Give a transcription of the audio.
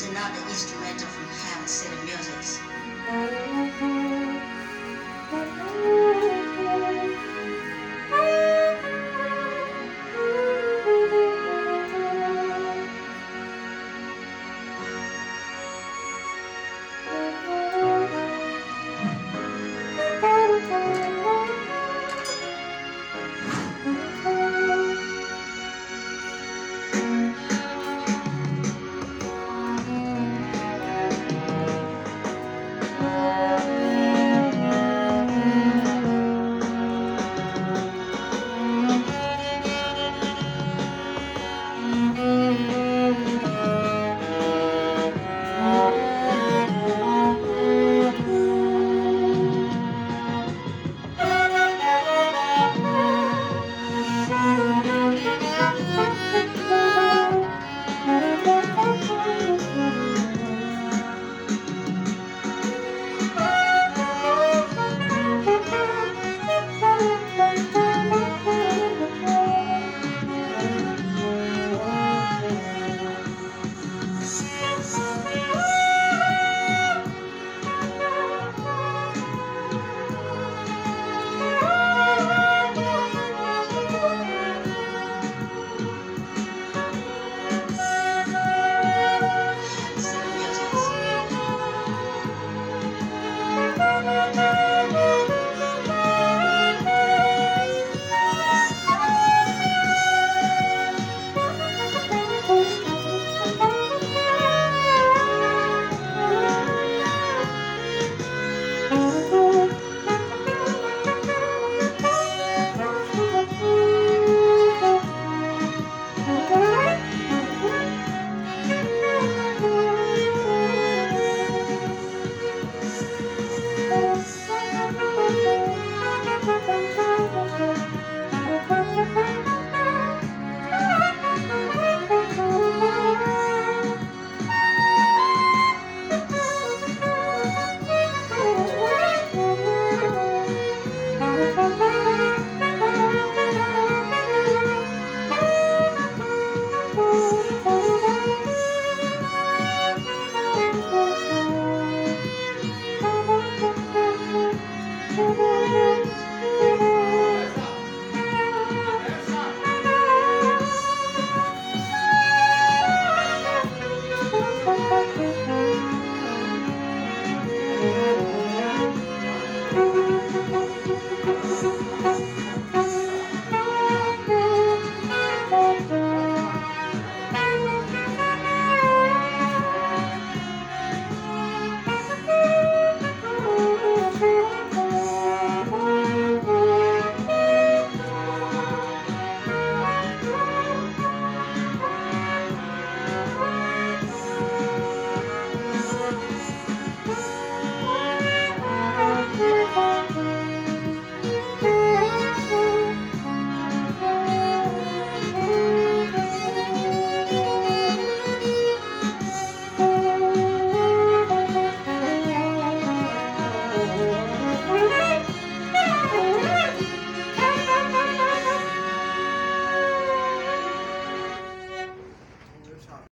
is another instrumental from Ham City Music.